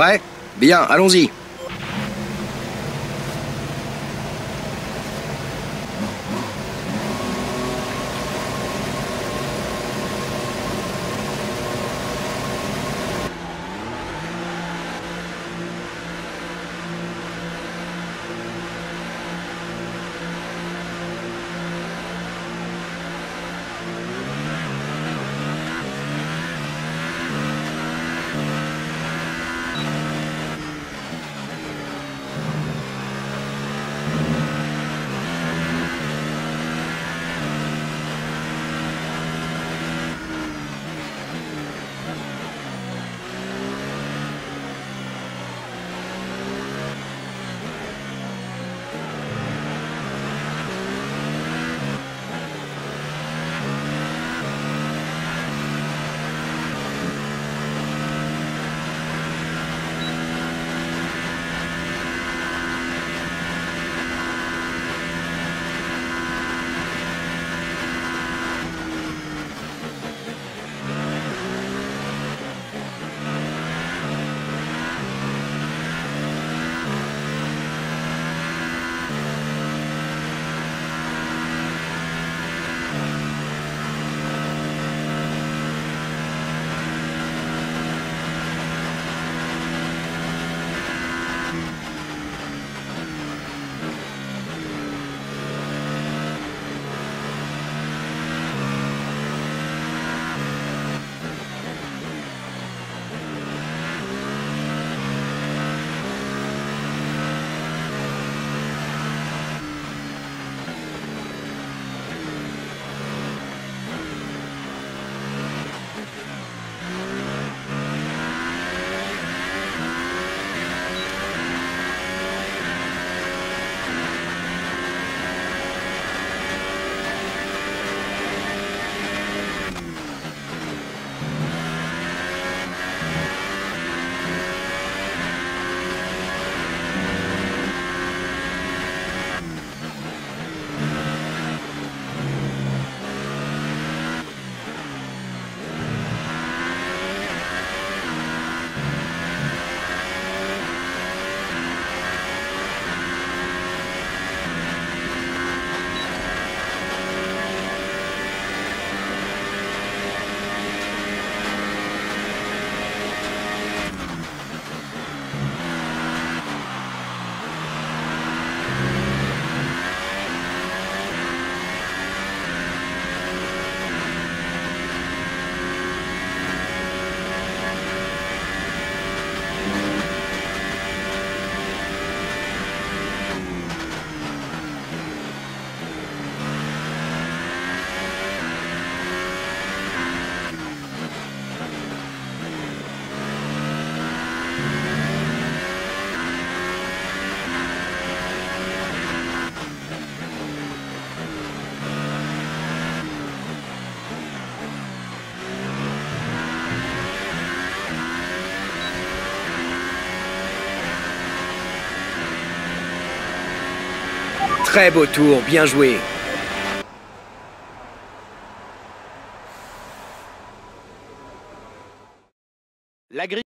Prêt? Bien, allons-y. Très beau tour, bien joué.